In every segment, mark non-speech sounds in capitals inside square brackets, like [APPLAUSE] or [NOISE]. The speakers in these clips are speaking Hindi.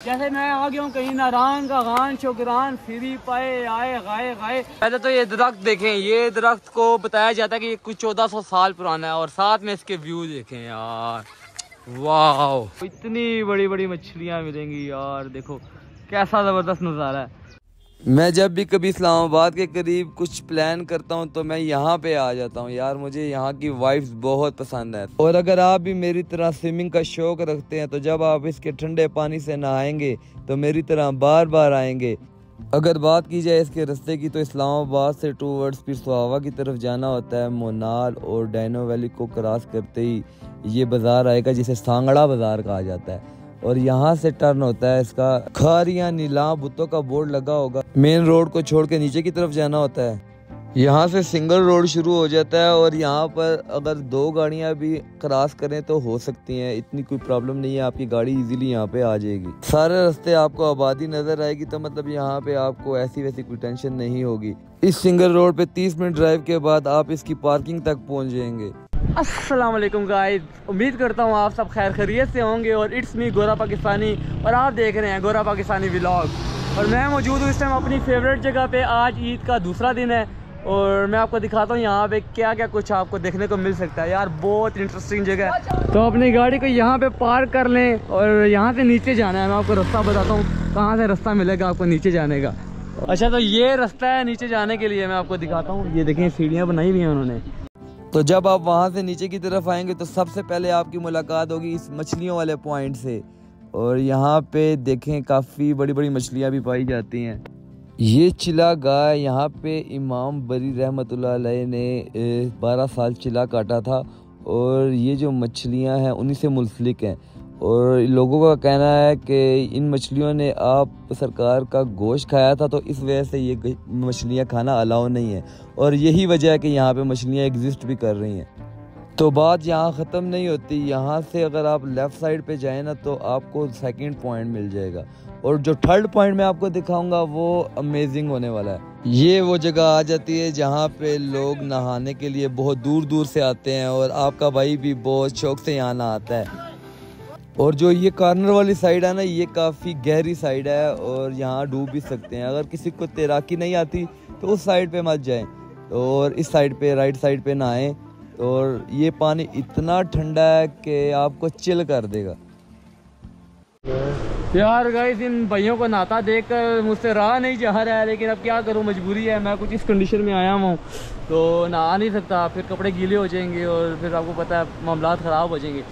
जैसे मैं आ गया हूँ कहीं नारान का गान शुक्रान फिरी पाए आए गाए गाए। पहले तो ये दरख्त देखें ये दरख्त को बताया जाता है कि ये कुछ चौदह सौ साल पुराना है और साथ में इसके व्यू देखें यार। वाह इतनी बड़ी बड़ी मछलियाँ मिलेंगी यार देखो कैसा ज़बरदस्त नज़ारा है। मैं जब भी कभी इस्लामाबाद के करीब कुछ प्लान करता हूँ तो मैं यहाँ पे आ जाता हूँ। यार, मुझे यहाँ की वाइब्स बहुत पसंद है। और अगर आप भी मेरी तरह स्विमिंग का शौक रखते हैं तो जब आप इसके ठंडे पानी से नहाएँगे तो मेरी तरह बार बार आएँगे। अगर बात की जाए इसके रास्ते की तो इस्लामाबाद से टू वर्ड्स फिर पिरसुहावा की तरफ़ जाना होता है, मोनाल और डैनो वैली को क्रॉस करते ही ये बाज़ार आएगा, जिसे सांगड़ा बाज़ार कहा जाता है। और यहाँ से टर्न होता है इसका। खर या नीला बुतों का बोर्ड लगा होगा। मेन रोड को छोड़ के नीचे की तरफ़ जाना होता है। यहाँ से सिंगल रोड शुरू हो जाता है और यहाँ पर अगर दो गाड़ियाँ भी क्रॉस करें तो हो सकती हैं। इतनी कोई प्रॉब्लम नहीं है, आपकी गाड़ी इजीली यहाँ पे आ जाएगी। सारे रास्ते आपको आबादी नज़र आएगी तो मतलब यहाँ पे आपको ऐसी वैसी कोई टेंशन नहीं होगी। इस सिंगल रोड पे 30 मिनट ड्राइव के बाद आप इसकी पार्किंग तक पहुँच जाएँगे। वालेकुम गाइस उम्मीद करता हूँ आप सब खैर खैरियत से होंगे और इट्स मी गोरा पाकिस्तानी और आप देख रहे हैं गोरा पाकिस्तानी व्लॉग और मैं मौजूद हूँ इस टाइम अपनी फेवरेट जगह पे। आज ईद का दूसरा दिन है और मैं आपको दिखाता हूँ यहाँ पे क्या क्या कुछ आपको देखने को मिल सकता है। यार, बहुत इंटरेस्टिंग जगह है। तो अपनी गाड़ी को यहाँ पे पार्क कर लें और यहाँ से नीचे जाना है। मैं आपको रास्ता बताता हूँ कहाँ से रास्ता मिलेगा आपको नीचे जाने का। अच्छा तो ये रास्ता है नीचे जाने के लिए मैं आपको दिखाता हूँ। ये देखें सीढ़ियाँ बनाई हुई हैं उन्होंने। तो जब आप वहाँ से नीचे की तरफ़ आएँगे तो सबसे पहले आपकी मुलाकात होगी इस मछलियों वाले पॉइंट से। और यहाँ पे देखें, काफ़ी बड़ी बड़ी मछलियाँ भी पाई जाती हैं। ये चिला गाय यहाँ पे इमाम बरी रहमत ने बारह साल चिला काटा था। और ये जो मछलियाँ हैं, उन्हीं से मुंसलिक हैं। और लोगों का कहना है कि इन मछलियों ने आप सरकार का गोश्त खाया था तो इस वजह से ये मछलियाँ खाना अलाउ नहीं है। और यही वजह है कि यहाँ पे मछलियाँ एग्जिस्ट भी कर रही हैं। तो बात यहाँ ख़त्म नहीं होती। यहाँ से अगर आप लेफ़्ट साइड पे जाएँ ना तो आपको सेकंड पॉइंट मिल जाएगा। और जो थर्ड पॉइंट मैं आपको दिखाऊँगा, वो अमेजिंग होने वाला है। ये वो जगह आ जाती है जहाँ पे लोग नहाने के लिए बहुत दूर दूर से आते हैं, और आपका भाई भी बहुत शौक से यहाँ नहाता है। और जो ये कॉर्नर वाली साइड है ना, ये काफ़ी गहरी साइड है और यहाँ डूब भी सकते हैं। अगर किसी को तैराकी नहीं आती तो उस साइड पे मत जाएँ और इस साइड पे राइट साइड पे नहाएँ और ये पानी इतना ठंडा है कि आपको चिल कर देगा। यार गाइस इन भाइयों को नहाता देख कर मुझसे रहा नहीं जा रहा है, लेकिन अब क्या करूँ? मजबूरी है, मैं कुछ इस कंडीशन में आया हूँ। तो नहा नहीं सकता, फिर कपड़े गीले हो जाएँगे और फिर आपको पता है मामला ख़राब हो जाएँगे।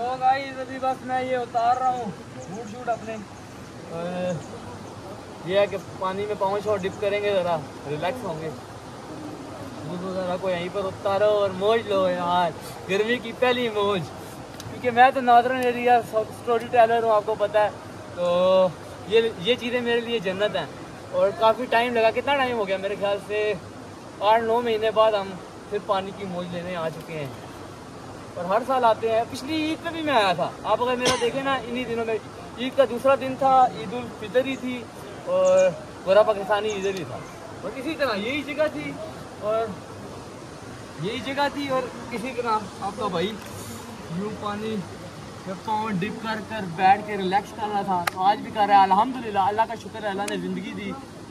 तो गाइस अभी बस मैं ये उतार रहा हूँ, बूट शूट अपने। ये है कि पानी में पाँव शॉट डिप करेंगे ज़रा रिलैक्स होंगे। ज़रा को यहीं पर उतारो और मौज लो यार, गर्मी की पहली मौज। क्योंकि मैं तो नॉर्दर्न एरिया स्टोरी टेलर हूँ, आपको पता है। तो ये ये चीज़ें मेरे लिए जन्नत हैं। और काफ़ी टाइम लगा, कितना टाइम हो गया मेरे ख्याल से? आठ, नौ महीने बाद हम फिर पानी की मौज लेने आ चुके हैं। और हर साल आते हैं। पिछली ईद पे भी मैं आया था। आप अगर मेरा देखें ना, इन्हीं दिनों में, ईद का दूसरा दिन था, ईद उल फितर ही थी और गोरा पाकिस्तानी इधर ही था। और इसी तरह यही जगह थी और यही जगह थी और इसी तरह आपका भाई यूँ पानी पाँव डिप कर कर बैठ के रिलैक्स कर रहा था। तो आज भी कर रहा है। अल्हम्दुलिल्लाह, अल्लाह का शुक्र है, अल्लाह ने ज़िंदगी दी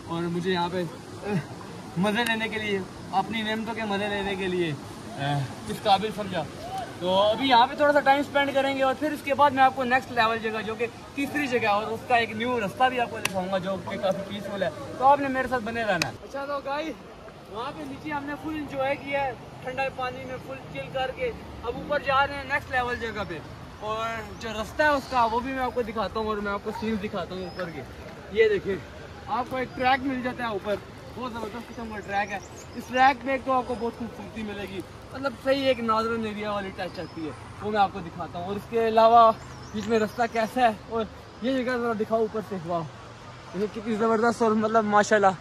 और मुझे यहाँ पे मज़े लेने के लिए, अपनी नेमतों के मज़े लेने के लिए इस काबिल समझा। तो अभी यहाँ पे थोड़ा सा टाइम स्पेंड करेंगे और फिर इसके बाद मैं आपको नेक्स्ट लेवल जगह, जो कि तीसरी जगह और उसका एक न्यू रास्ता भी आपको दिखाऊँगा, जो कि काफ़ी पीसफुल है। तो आपने मेरे साथ बने रहना। है अच्छा तो गाई वहाँ पे नीचे हमने फुल इंजॉय किया है, ठंडा पानी में फुल चिल करके। अब ऊपर जा रहे हैं नेक्स्ट लेवल जगह पे। और जो रास्ता है उसका, वो भी मैं आपको दिखाता हूँ और मैं आपको सीन दिखाता हूँ ऊपर के। ये देखिए, आपको एक ट्रैक मिल जाता है ऊपर। बहुत ज़बरदस्त किस्म का ट्रैक है। इस ट्रैक में तो आपको बहुत खूबसूरती मिलेगी। मतलब सही एक नॉर्दर्न एरिया वाली टच आती है। वो मैं आपको दिखाता हूँ। और इसके अलावा बीच में रास्ता कैसा है? और ये जगह ज़रा दिखाओ ऊपर से। वाह। ये कितनी ज़बरदस्त और मतलब माशाल्लाह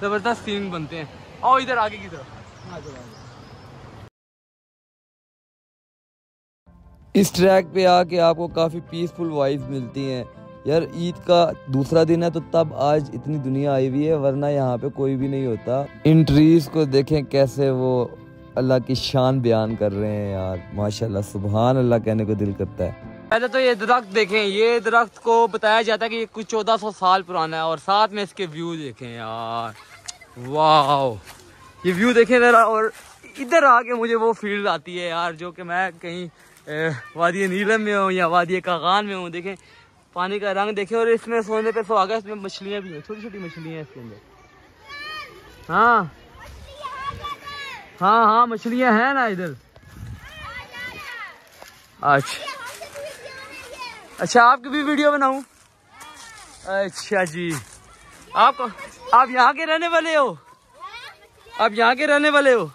ज़बरदस्त सीन बनते हैं। आओ इधर आगे की तरफ़। इस ट्रैक पे आके आपको काफ़ी पीसफुल वाइब्स मिलती हैं। यार, ईद का दूसरा दिन है तो तब आज इतनी दुनिया आई हुई है, वरना यहाँ पे कोई भी नहीं होता। इन ट्रीज को देखें कैसे वो अल्लाह की शान बयान कर रहे हैं यार। माशाल्लाह सुबहान अल्लाह, कहने को दिल करता है। पहले तो ये दरख्त देखें, ये दरख्त को बताया जाता है कि ये कुछ चौदह सौ साल पुराना है, और साथ में इसके व्यू देखें यार। वाह ये व्यू देखें जरा, और इधर आके मुझे वो फील आती है यार, जो कि मैं कहीं वादी नीलम में हूँ या वादी कागान में हूँ, देखें। पानी का रंग देखे और इसमें सोने पे सुहागा, इसमें मछलियाँ भी हैं छोटी छोटी मछलियाँ हैं इसके अंदर। हाँ। हाँ हाँ मछलियाँ हैं ना इधर। अच्छा। अच्छा आपकी भी वीडियो बनाऊँ? अच्छा जी। आप आप यहाँ के रहने वाले हो? आप यहाँ के रहने वाले हो?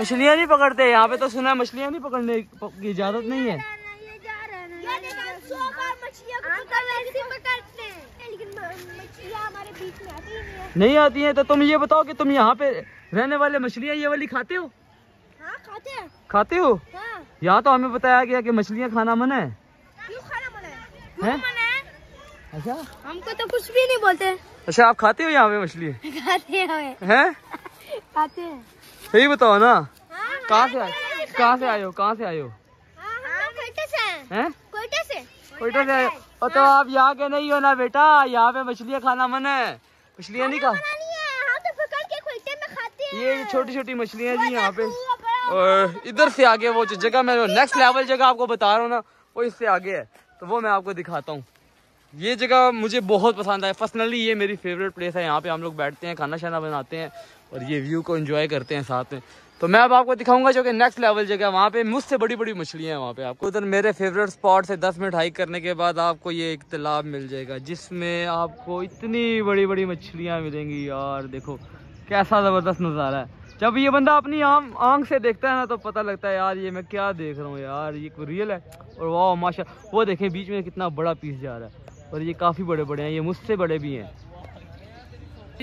मछलियाँ नहीं पकड़ते, यहाँ पे तो सुना है मछलियाँ नहीं पकड़ने की इजाज़त नहीं है। नहीं आती है। तो तुम ये बताओ कि तुम यहाँ पे रहने वाले मछलियाँ ये वाली खाते हो? हाँ, खाते हैं। खाते हो? हाँ। यहाँ तो हमें बताया गया कि मछलियाँ खाना मना है। क्यों खाना मना है? हैं? क्यों मना है? अच्छा। हमको तो कुछ भी नहीं बोलते। अच्छा आप खाते हो यहाँ पे मछली [LAUGHS] खाते हैं हैं? खाते हैं। सही बताओ ना। हाँ, कहाँ से आए? कहाँ से आए हो? कहाँ से आए हो। हाँ, कोयटे से। हो तो आप यहाँ के नहीं हो ना बेटा यहाँ पे मछलियाँ खाना मन है। मछलियाँ नहीं खा है तो हैं। ये छोटी छोटी मछलियाँ जी यहाँ पे। और इधर से आगे वो जगह मैं नेक्स्ट लेवल जगह आपको बता रहा हूँ ना वो इससे आगे है। तो वो मैं आपको दिखाता हूँ। ये जगह मुझे बहुत पसंद है। पर्सनली ये मेरी फेवरेट प्लेस है। यहाँ पे हम लोग बैठते हैं खाना शाना बनाते हैं और ये व्यू को एंजॉय करते हैं साथ में। तो मैं अब आपको दिखाऊँगा जो कि नेक्स्ट लेवल जगह वहाँ पे मुझसे बड़ी बड़ी मछलियाँ हैं वहाँ पे। आपको उधर मेरे फेवरेट स्पॉट से 10 मिनट हाइक करने के बाद आपको ये एक तालाब मिल जाएगा, जिसमें आपको इतनी बड़ी बड़ी मछलियाँ मिलेंगी। यार, देखो, कैसा ज़बरदस्त नज़ारा है। जब ये बंदा अपनी आम आँख से देखता है ना तो पता लगता है, यार, ये मैं क्या देख रहा हूँ? यार, ये रियल है। और वाह, माशा, वो देखें, बीच में कितना बड़ा पीस जा रहा है। और ये काफ़ी बड़े बड़े हैं, ये मुझसे बड़े भी हैं।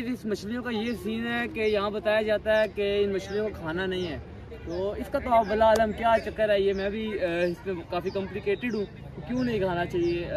इस मछलियों का ये सीन है कि यहाँ बताया जाता है कि इन मछलियों को खाना नहीं है। तो इसका तो आप बला आलम क्या चक्कर है, ये मैं भी इसमें काफ़ी कॉम्प्लिकेटेड हूँ। तो क्यों नहीं खाना चाहिए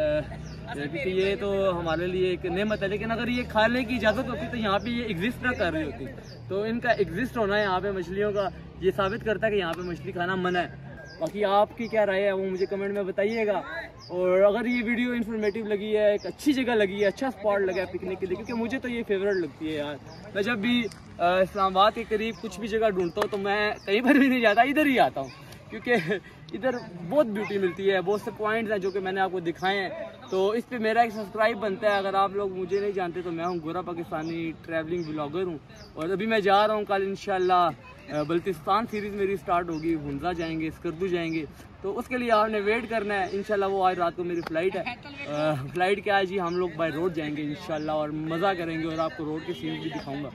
क्योंकि ये तो हमारे लिए एक नेमत है। लेकिन अगर ये खाने की इजाज़त होती तो यहाँ पे ये एग्जिस्ट ना कर रही होती। तो इनका एग्जिस्ट होना यहाँ पे मछलियों का, ये साबित करता है कि यहाँ पे मछली खाना मना है। बाकी आपकी क्या राय है, वो मुझे कमेंट में बताइएगा। और अगर ये वीडियो इन्फॉर्मेटिव लगी है, एक अच्छी जगह लगी है अच्छा स्पॉट लगा है पिकनिक के लिए, क्योंकि मुझे तो ये फेवरेट लगती है यार। मैं जब भी इस्लामाबाद के करीब कुछ भी जगह ढूंढता हूँ तो मैं कहीं पर भी नहीं जाता, इधर ही आता हूँ। क्योंकि [LAUGHS] इधर बहुत ब्यूटी मिलती है, बहुत से पॉइंट्स हैं जो कि मैंने आपको दिखाए हैं। तो इस पे मेरा एक सब्सक्राइब बनता है अगर आप लोग मुझे नहीं जानते तो मैं हूँ गोरा पाकिस्तानी ट्रैवलिंग ब्लॉगर हूँ। और अभी मैं जा रहा हूँ कल अ, बल्तिस्तान सीरीज़ मेरी स्टार्ट होगी हुंजा जाएँगे स्कर्दू जाएँगे। तो उसके लिए आपने वेट करना है इंशाल्लाह वो आज रात को मेरी फ़्लाइट है। आ, फ़्लाइट क्या है जी हम लोग बाई रोड जाएँगे इंशाल्लाह और मज़ा करेंगे और आपको रोड के सीन भी दिखाऊँगा।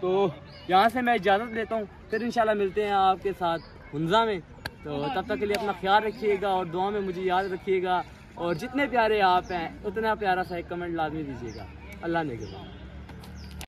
तो यहाँ से मैं इजाज़त लेता हूँ फिर इंशाल्लाह मिलते हैं आपके साथ हुंजा में। तो तब तक के लिए अपना ख्याल रखिएगा और दुआ में मुझे याद रखिएगा। और जितने प्यारे आप हैं, उतना प्यारा सा एक कमेंट लाजमी दीजिएगा। अल्लाह ने के बाद।